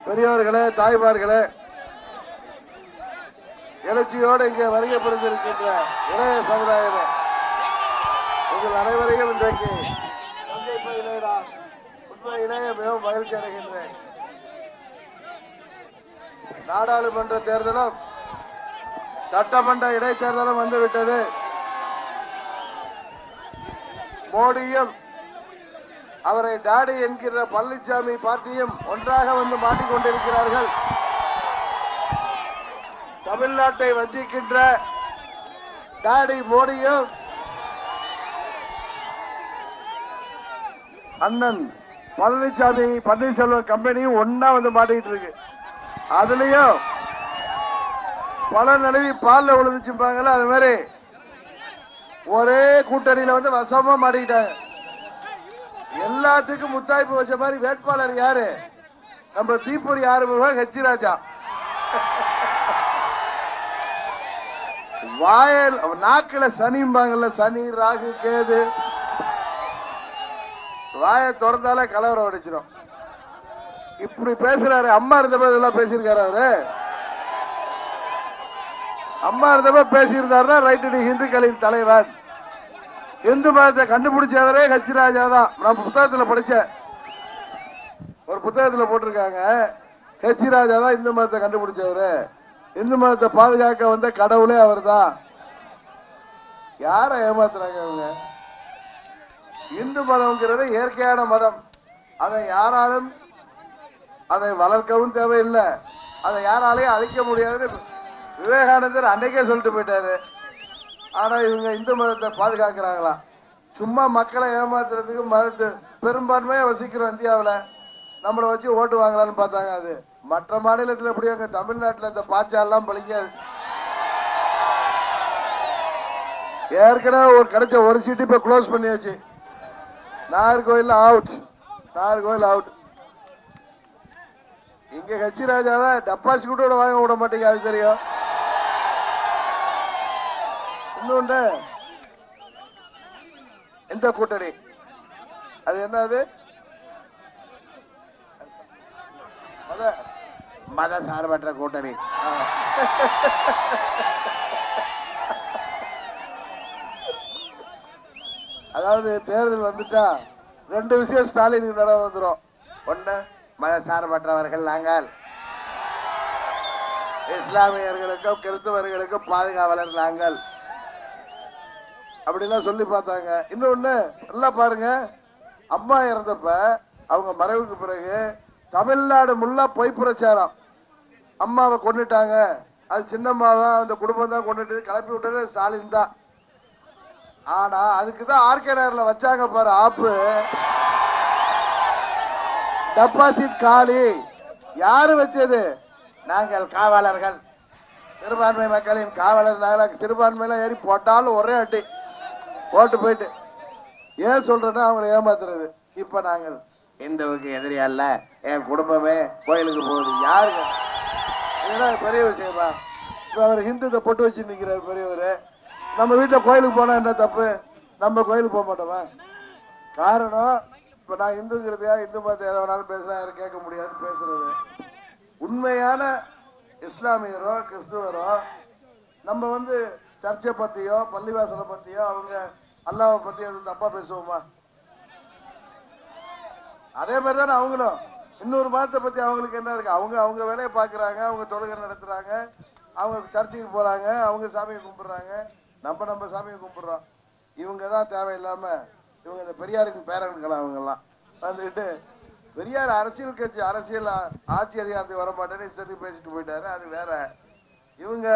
பெரியவர்களே தாய்மார்களே எழுச்சியோடு இங்கே வருகை புரிந்திருக்கின்ற இளைய சமுதாயமே உங்கள் அனைவரையும் இன்றைக்கு சந்திப்பதிலே நான் உண்மையிலேயே மிகவும் மகிழ்ச்சி அடைகின்றேன். நாடாளுமன்ற தேர்தலும் சட்டமன்ற இடைத்தேர்தலும் வந்துவிட்டது. மோடியும் அவரை டாடி என்கிற பழனிசாமி பார்ட்டியும் ஒன்றாக வந்து மாட்டிக்கொண்டிருக்கிறார்கள். தமிழ்நாட்டை வஞ்சிக்கின்ற டாடி மோடியும் அண்ணன் பழனிசாமி பன்னீர்செல்வம் கம்பெனியும் ஒன்னா வந்து மாட்டிக்கிட்டு இருக்கு அதுலயும் பல நழுவி பால்ல விழுந்துச்சுப்பாங்கல்ல அது மாதிரி ஒரே கூட்டணியில வந்து வசமா மாட்டிக்கிட்டாங்க. எல்லாத்துக்கும் முத்தாய்ப்பு வச்ச மாதிரி வேட்பாளர் யாரு? நம்ம தீப்பொறி ஆரம்பம் ஹெச் ராஜா. வாயல் நாக்குல சனிம்பாங்கல்ல சனி ராகு கேது. வாயை திறந்தாலே கலவரம் அடிச்சிடும் இப்படி பேசுறாரு அம்மா இருந்தப்ப இதெல்லாம் பேசியிருக்காரு அவரு. அம்மா இருந்தப்ப பேசியிருந்தாருன்னா ரைட்டு ஹிந்துக்களின் தலைவர் இந்து மதத்தை கண்டுபிடிச்சவரே ஹெச் ராஜா தான். நான் புத்தகத்துல படிச்சேன். ஒரு புத்தகத்துல போட்டிருக்காங்க. கட்சி ராஜா தான் இந்து மதத்தை கண்டுபிடிச்சவரு. இந்து மதத்தை பாதுகாக்க வந்த கடவுளே அவர்தான் யாரை ஏமாத்துறாங்க அவங்க இந்து மதம்ங்கிறது இயற்கையான மதம். அதை யாராலும் அதை வளர்க்கவும் தேவையில்லை. அதை யாராலையும் அழிக்க முடியாதுன்னு விவேகானந்தர் அன்னைக்கே சொல்லிட்டு போயிட்டாரு. ஆனா இவங்க இந்து மதத்தை பாதுகாக்கிறாங்களா? சும்மா மக்களை ஏமாத்துறதுக்கு மதத்தை பெரும்பான்மையா வசிக்கிறோம் இந்தியாவுல. நம்மளை வச்சு ஓட்டு வாங்கலாம்னு பார்த்தாங்க அது. மற்ற மாநிலத்துல எப்படி அங்க தமிழ்நாட்டுல இந்த பாய்ச்சாலாம் பழிக்காது? ஏற்கனவே ஒரு கிடைச்ச ஒரு சீட்டு இப்ப க்ளோஸ் பண்ணியாச்சு. நாகர்கோயில் அவுட் நாகர்கோயில் அவுட் இங்க கட்சி ராஜாவை டப்பாசி கூட வாங்க விட மாட்டேங்க அது தெரியும். இன்னொன்று இந்த கூட்டணி? அது என்னது? மத. மத சார்பற்ற கூட்டணி. அதாவது தேர்தல் வந்துட்டா ரெண்டு விஷயம் ஸ்டாலினுக்கு நட வந்துரும். ஒண்ணு மத சார்பற்றவர்கள் நாங்கள். இஸ்லாமியர்களுக்கும் கிறிஸ்தவர்களுக்கும் பாதுகாவலர் நாங்கள். அப்படிலாம் சொல்லி பார்த்தாங்க. இன்னொன்னு நல்லா பாருங்க. அம்மா இறந்தப்ப அவங்க மறைவுக்கு பிறகு தமிழ்நாடு முல்லா பொய் பிரச்சாரம். அம்மாவை கொண்டுட்டாங்க அது சின்னம்மாவை அந்த குடும்பம் தான் கொண்டுட்டு கிளப்பி விட்டது ஸ்டாலின் தான். ஆனா அதுக்கு தான் ஆர்கே நகர்ல வச்சாங்க பாரு ஆப்பு. டெபாசிட் காலி. யாரு வச்சது? நாங்கள் காவலர்கள். சிறுபான்மை மக்களின் காவலர் நாங்கள் சிறுபான்மையில ஏறி போட்டாலும் ஒரே அட்டி போட்டு போயிட்டு. ஏன் சொல்றேன்னா அவங்களை ஏமாத்துறது. இப்ப நாங்கள். இந்துவுக்கு எதிரி அல்ல. என் குடும்பமே கோயிலுக்கு போகுது. யாருங்க இதெல்லாம் பெரிய விஷயமா. இப்ப அவர் ஹிந்துத்தை பொட்டு வச்சு நிக்கிறார் பெரியவர். நம்ம வீட்டுல கோயிலுக்கு போனா என்ன தப்பு? நம்ம கோயிலுக்கு போக மாட்டோமா? காரணம் இப்ப நான் இந்துங்கிறதையா இந்து மதத்தை எதை வேணாலும் பேசுறேன் யாரும் கேட்க முடியாது பேசுறது. உண்மையான இஸ்லாமியரோ கிறிஸ்துவரோ நம்ம வந்து சர்ச்சை பத்தியோ பள்ளிவாசலை பத்தியோ அவங்க அல்லாவை பத்தியோ எதுவும் தப்பா பேசுவோமா? அதே மாதிரி தானே அவங்களும். இன்னொரு மதத்தை பத்தி அவங்களுக்கு என்ன இருக்கு? அவங்க அவங்க வேலையை பாக்குறாங்க அவங்க தொழுகை நடத்துறாங்க அவங்க சர்ச்சுக்கு போறாங்க அவங்க சாமியை கும்பிடுறாங்க. நம்ம நம்ம சாமியை கும்பிடுறோம். இவங்க தான் தேவையில்லாம இவங்க இந்த பெரியாருக்கு பேரன்கள் அவங்க எல்லாம் வந்துட்டு பெரியார் அரசியல் கட்சி அரசியல் ஆட்சி அதிகாரத்துக்கு வர மாட்டேன்னு இஷ்டத்துக்கு பேசிட்டு போயிட்டாரு. அது வேற. இவங்க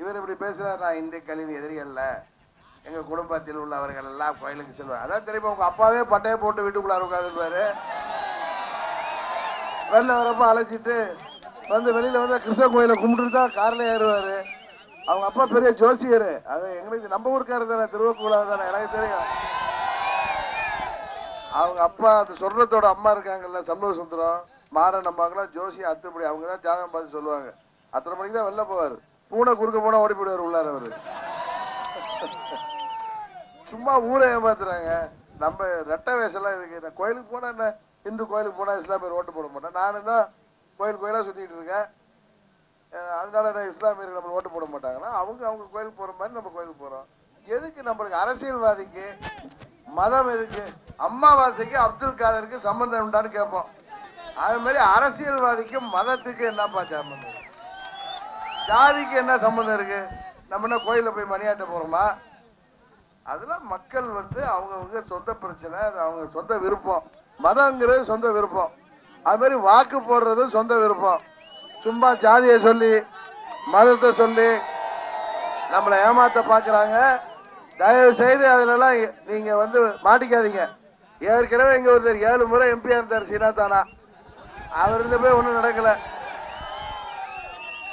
இவர் இப்படி பேசுறாரு நான் இந்துக்களின் எதிரி அல்ல எங்க குடும்பத்தில் உள்ளவர்கள் எல்லாம் கோயிலுக்கு செல்வார். அதான் தெரியுமா உங்க அப்பாவே பட்டையை போட்டு வீட்டுக்குள்ளார உட்காந்துருப்பாரு வெளில வரப்ப அழைச்சிட்டு வந்து வெளியில வந்து கிருஷ்ண கோயில கும்பிட்டு தான் கார்ல ஏறுவாரு. அவங்க அப்பா பெரிய ஜோசியர். அது எங்களுக்கு நம்ம ஊருக்காரு தானே திருவக்கூடாது தானே எனக்கு தெரியும். அவங்க அப்பா அந்த சொர்ணத்தோட அம்மா இருக்காங்கல்ல சண்முக சுந்தரம் மாறன் அம்மாக்கெல்லாம் ஜோசி அத்தனை அவங்க தான் ஜாதகம் பார்த்து சொல்லுவாங்க. அத்தனை மணிக்கு தான் வெளில போவார். பூனை குறுக்க போனா ஓடி போயிடுவார் உள்ளார அவரு. சும்மா ஊரை ஏமாத்துறாங்க. நம்ம ரெட்டை வேஷம்லாம் இருக்கு. நான் கோயிலுக்கு போனா என்ன? இந்து கோயிலுக்கு போனா இஸ்லாமியர் ஓட்டு போட மாட்டேன். நான் என்ன கோயில் கோயிலா சுத்திட்டு இருக்கேன். அதனால என்ன இஸ்லாமியர்கள் நம்ம ஓட்டு போட மாட்டாங்கன்னா அவங்க அவங்க கோயிலுக்கு போற மாதிரி நம்ம கோயிலுக்கு போறோம். எதுக்கு நம்மளுக்கு அரசியல்வாதிக்கு மதம் எதுக்கு அம்மாவாசைக்கு அப்துல் காதருக்கு சம்பந்தம் உண்டான்னு கேட்போம். அது மாதிரி அரசியல்வாதிக்கும் மதத்துக்கு என்னப்பா சம்பந்தம்? ஜாதிக்கு என்ன சம்பந்தம் இருக்கு? நம்ம என்ன கோயில்ல போய் மணியாட்ட போறோமா? அதெல்லாம் மக்கள் வந்து அவங்கவுங்க சொந்த பிரச்சனை அது அவங்க சொந்த விருப்பம். மதங்கிறது சொந்த விருப்பம். அது மாதிரி வாக்கு போடுறதும் சொந்த விருப்பம். சும்மா ஜாதியை சொல்லி மதத்தை சொல்லி நம்மளை ஏமாத்த பாக்குறாங்க. தயவு செய்து அதுலலாம் நீங்க வந்து மாட்டிக்காதீங்க. ஏற்கனவே இங்க ஒருத்தர் ஏழு முறை எம்பியா இருந்தார் சீனா தானா அவர் இருந்த போய் ஒன்றும் நடக்கலை.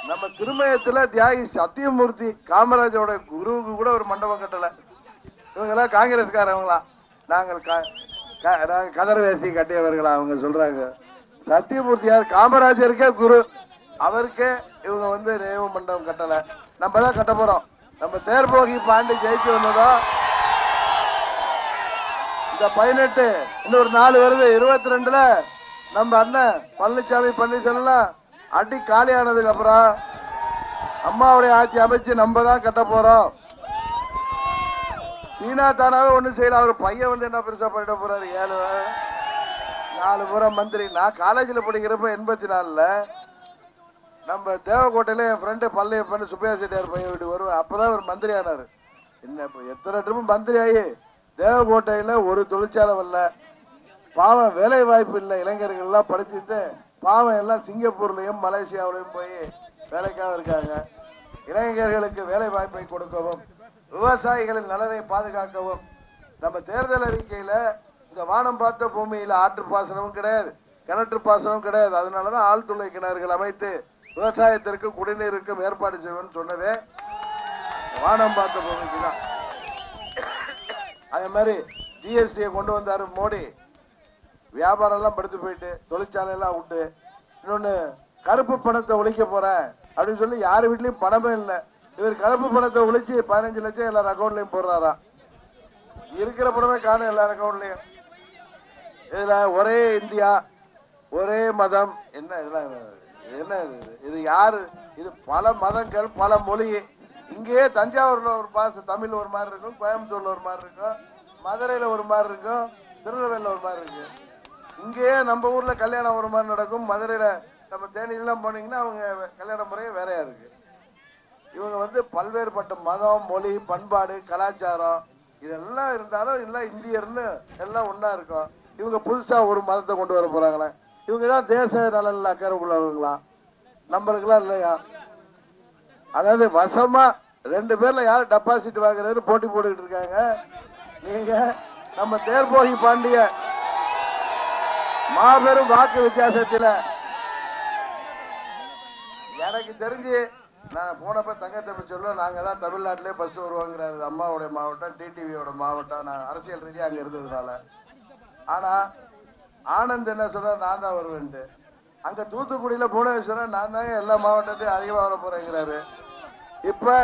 நம்ம திருமயத்துல தியாகி சத்தியமூர்த்தி காமராஜோட குருவுக்கு கூட ஒரு மண்டபம் கட்டல. இவங்க எல்லாம் காங்கிரஸ்காரவங்களா. நாங்கள் க- நாங்கள் கதர் வேசி கட்டியவர்களா அவங்க சொல்றாங்க. சத்தியமூர்த்தி யார்? காமராஜருக்கே குரு. அவருக்கே இவங்க வந்து நினைவு மண்டபம் கட்டல. நம்ம தான் கட்ட போறோம். நம்ம தேர்போகி பாண்டி ஜெயிச்சு வந்ததோ இந்த பதினெட்டு இன்னொரு நாலு வருது இருபத்தி ரெண்டுல நம்ம அண்ணன் பழனிசாமி பன்னீர்செல்வம் அடி காலி ஆனதுக்கு அப்புறம் அம்மாவுடைய ஆட்சி அமைச்சு நம்ம தான் கட்ட போறோம். சீனா தானாவே ஒண்ணும் செய்யல. அவர் பையன் வந்து என்ன பெருசா பண்ணிட போறாரு? ஏழு நாலு முறை மந்திரி. நான் காலேஜில் படிக்கிறப்ப எண்பத்தி நாலுல நம்ம தேவக்கோட்டையில என் ஃப்ரெண்டு பள்ளையப்பன்னு சுப்பையா செட்டியார் பையன் வீட்டுக்கு வருவேன். அப்பதான் ஒரு மந்திரி ஆனாரு. என்ன இப்ப எத்தனை ட்ரிப்பு மந்திரி ஆகி தேவக்கோட்டையில ஒரு தொழிற்சாலை வரல. பாவம் வேலை வாய்ப்பு இல்லை. இளைஞர்கள்லாம் படிச்சுட்டு பாவம் எல்லாம் சிங்கப்பூர்லயும் மலேசியாவிலையும் போய் வேலைக்காக இருக்காங்க. இளைஞர்களுக்கு வேலை வாய்ப்பை கொடுக்கவும் விவசாயிகளின் நலனை பாதுகாக்கவும் நம்ம தேர்தல் அறிக்கையில இந்த வானம் பார்த்த பூமியில ஆற்று பாசனமும் கிடையாது கிணற்று பாசனமும் கிடையாது. அதனாலதான் ஆழ்துளை கிணறுகள் அமைத்து விவசாயத்திற்கு குடிநீருக்கும் ஏற்பாடு செய்வோம்னு சொன்னதே. வானம் பார்த்த பூமிக்கு தான் அதே மாதிரி ஜிஎஸ்டியை கொண்டு வந்தாரு மோடி. வியாபாரம் எல்லாம் படுத்து போயிட்டு தொழிற்சாலை எல்லாம் விட்டு இன்னொன்னு கருப்பு பணத்தை ஒழிக்க போறேன் அப்படின்னு சொல்லி யார் வீட்லயும் பணமே இல்லை. இவர் கருப்பு பணத்தை ஒழிச்சு பதினஞ்சு லட்சம் எல்லார் அக்கௌண்ட்லயும் போடுறாராம் இருக்கிற பணமே காணும் எல்லார் அக்கௌண்ட்லயும் இதுல ஒரே இந்தியா ஒரே மதம். என்ன இதெல்லாம் என்ன இது? யாரு? இது பல மதங்கள் பல மொழி. இங்கேயே தஞ்சாவூர்ல ஒரு பாச தமிழ் ஒரு மாதிரி இருக்கும் கோயம்புத்தூர்ல ஒரு மாதிரி இருக்கும் மதுரையில ஒரு மாதிரி இருக்கும் திருநெல்வேலியில ஒரு மாதிரி இருக்கும் இங்கேயே நம்ம ஊர்ல கல்யாணம் ஒரு மாதிரி நடக்கும். மதுரையில நம்ம தேனியெல்லாம் போனீங்கன்னா அவங்க கல்யாண முறையே வேறையா இருக்கு. இவங்க வந்து பல்வேறுபட்ட மதம் மொழி பண்பாடு கலாச்சாரம் இதெல்லாம் இருந்தாலும் எல்லாம் இந்தியர்னு எல்லாம் ஒன்னா இருக்கும். இவங்க புதுசா ஒரு மதத்தை கொண்டு வர போறாங்களே. இவங்க தான் தேச நலன்ல அக்கறை உள்ளவங்களா? நம்மளுக்குலாம் இல்லையா? அதாவது வசமா ரெண்டு பேர்ல யாரும் டெபாசிட் வாங்குறதுன்னு போட்டி போட்டுக்கிட்டு இருக்காங்க. நீங்க நம்ம தேர்போகி பாண்டிய மாபெரும் வாக்கு வித்தியாசத்தில். எனக்கு தெரிஞ்சு நான் போனப்ப தங்கத்தை சொல்ல நாங்கள் தான் தமிழ்நாட்டிலே ஃபர்ஸ்ட் வருவாங்கிறது அம்மாவுடைய மாவட்டம் டிடிவியோட மாவட்டம். நான் அரசியல் ரீதியாக அங்கே இருந்ததுனால. ஆனால் ஆனந்த் என்ன சொல்ற நான் தான் வருவேன்ட்டு. அங்கே தூத்துக்குடியில் புவனேஸ்வரன் நான் தாங்க எல்லா மாவட்டத்தையும் அதிகமாக வர போகிறேங்கிறாரு இப்போ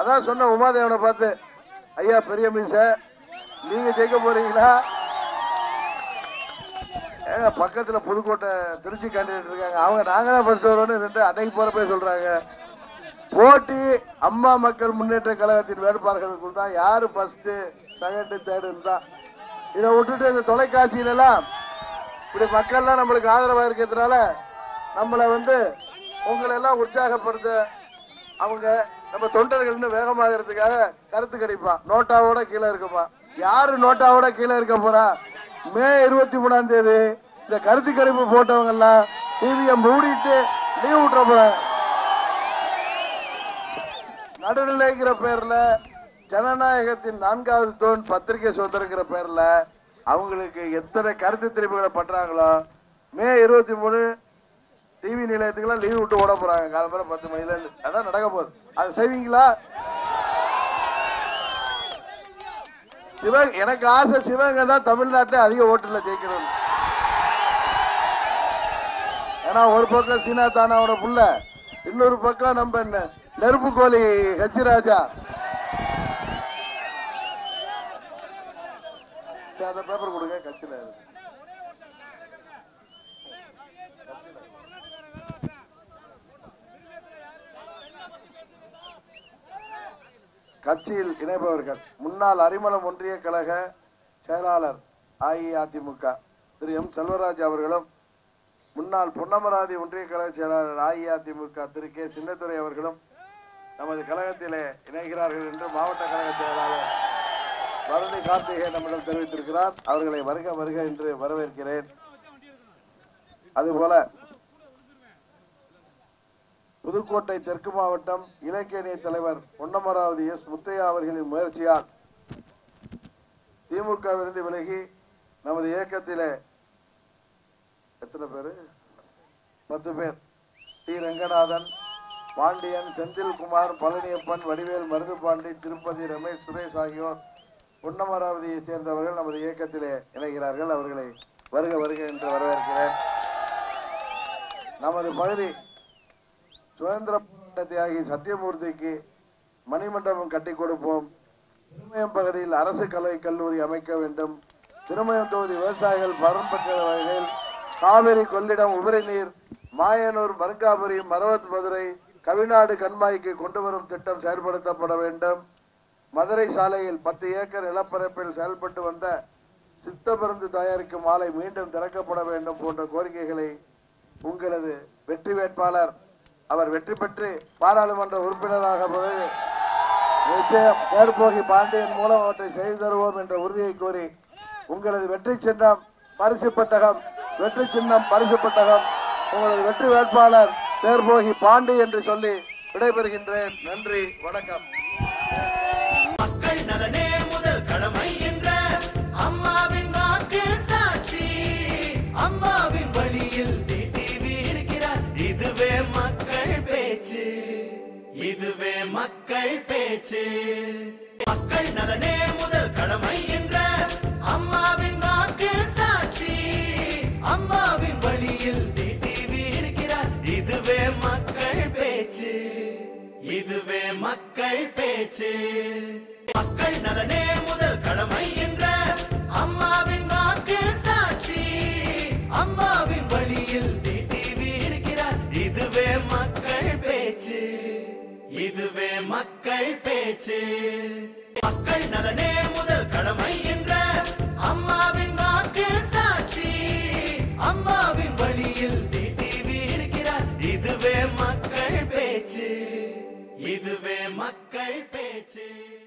அதான் சொன்ன உமாதேவனை பார்த்து ஐயா பெரிய மீச நீங்கள் ஜெயிக்க போறீங்களா? பக்கத்துல புதுக்கோட்டை திருச்சி கேண்டிடேட் இருக்காங்க. அவங்க நாங்களாம் ஃபர்ஸ்ட் வருவோம்னு ரெண்டு அன்னைக்கு போறப்பே சொல்றாங்க. போட்டி அம்மா மக்கள் முன்னேற்ற கழகத்தின் வேட்பாளர்களுக்குள் தான் யாரு ஃபர்ஸ்ட் செகண்ட் தேர்டுன்னு தான் இதை விட்டுட்டு இந்த தொலைக்காட்சியில எல்லாம் இப்படி மக்கள்லாம் நம்மளுக்கு ஆதரவா இருக்கிறதுனால நம்மளை வந்து உங்களை எல்லாம் உற்சாகப்படுத்த அவங்க நம்ம தொண்டர்கள் இன்னும் வேகமாகறதுக்காக கருத்து கிடைப்பான் நோட்டாவோட கீழே இருக்குமா யாரு நோட்டாவோட கீழே இருக்க போறா? மே இருபத்தி மூணாம் தேதி இந்த கருத்து கணிப்பு போட்டவங்க எல்லாம் டிவியை மூடிட்டு லீவ் விட்டுற போறாங்க நடுநிலைங்கிற பேர்ல ஜனநாயகத்தின் நான்காவது தோன் பத்திரிகை சுதந்திரங்கிற பேர்ல அவங்களுக்கு எத்தனை கருத்து தெரிவுகளை பண்றாங்களோ மே இருபத்தி மூணு டிவி நிலையத்துக்கெல்லாம் லீவ் விட்டு ஓட போறாங்க. காலம்பரம் பத்து மணில இருந்து. அதான் நடக்க போகுது. அது செய்வீங்களா? சிவன் எனக்கு ஆசை சிவகங்கை தான் தமிழ்நாட்டில் அதிக ஓட்டுல ஜெயிக்கணும் ஏன்னா ஒரு பக்கம் சீனா தானாவோட புள்ள இன்னொரு பக்கம் நம்ம என்ன நெருப்பு கோழி ஹெச் ராஜா. சரி, அந்த பேப்பர் கொடுங்க கட்சியில் இருக்கு கட்சியில் இணைபவர்கள். முன்னாள் அரிமளம் ஒன்றிய கழக செயலாளர் அஇஅதிமுக. திரு. எம். செல்வராஜ் அவர்களும் முன்னாள் பொன்னமராதி ஒன்றிய கழக செயலாளர் அஇஅதிமுக திரு. கே. சின்னத்துறை அவர்களும் நமது கழகத்திலே இணைகிறார்கள் என்று மாவட்ட கழக செயலாளர் வருணி கார்த்திகை நம்மிடம் தெரிவித்திருக்கிறார். அவர்களை வருக வருக என்று வரவேற்கிறேன். அதுபோல புதுக்கோட்டை தெற்கு மாவட்டம் இலக்கிய தலைவர் பொன்னமராவதி எஸ். முத்தையா அவர்களின் முயற்சியால் திமுகவிலிருந்து விலகி நமது இயக்கத்திலே எத்தனை பேர்? பத்து பேர். டி. ரங்கநாதன் பாண்டியன் செந்தில்குமார் பழனியப்பன் வடிவேல் மருதுபாண்டி திருப்பதி ரமேஷ் சுரேஷ் ஆகியோர் பொன்னமராவதியை சேர்ந்தவர்கள் நமது இயக்கத்திலே இணைகிறார்கள். அவர்களை வருக வருக என்று வரவேற்கிறேன். நமது பகுதி சுதந்திர போராட்ட தியாகி சத்தியமூர்த்திக்கு மணிமண்டபம் கட்டி கொடுப்போம். திருமயம் பகுதியில் அரசு கலை கல்லூரி அமைக்க வேண்டும். திருமயம் தொகுதி விவசாயிகள் பலன் பெற்ற வகையில் காவிரி கொள்ளிடம் உபரி நீர் மாயனூர் மருங்காபுரி மரவத் மதுரை கவிநாடு கண்மாய்க்கு கொண்டு வரும் திட்டம் செயல்படுத்தப்பட வேண்டும். மதுரை சாலையில் பத்து ஏக்கர் நிலப்பரப்பில் செயல்பட்டு வந்த சித்தமருந்து தயாரிக்கும் ஆலை மீண்டும் திறக்கப்பட வேண்டும் போன்ற கோரிக்கைகளை உங்களது வெற்றி வேட்பாளர் அவர் வெற்றி பெற்று பாராளுமன்ற உறுப்பினராக பிறகு நிச்சயம் நேர்போகி பாண்டியன் மூலம் அவற்றை செய்து தருவோம் என்ற உறுதியை கூறி உங்களது வெற்றி சின்னம் பரிசு பட்டகம் வெற்றி சின்னம் பரிசு பட்டகம் உங்களது வெற்றி வேட்பாளர் தேர்போகி பாண்டி என்று சொல்லி விடைபெறுகின்றேன். நன்றி வணக்கம். இதுவே மக்கள் பேச்சு. மக்கள் நலனே முதல் கடமை என்ற அம்மாவின் வாக்கு சாட்சி. அம்மாவின் வழியில் டிடிவி இருக்கிறார். இதுவே மக்கள் பேச்சு. இதுவே மக்கள் பேச்சு. மக்கள் நலனே முதல் கடமை என்ற அம்மாவின் மக்கள் பேச்சு. மக்கள் நலனே முதல் கடமை என்ற அம்மாவின் வாக்கு சாட்சி. அம்மாவின் வழியில் டிடிவி இருக்கிறார் இதுவே மக்கள் பேச்சு. இதுவே மக்கள் பேச்சு.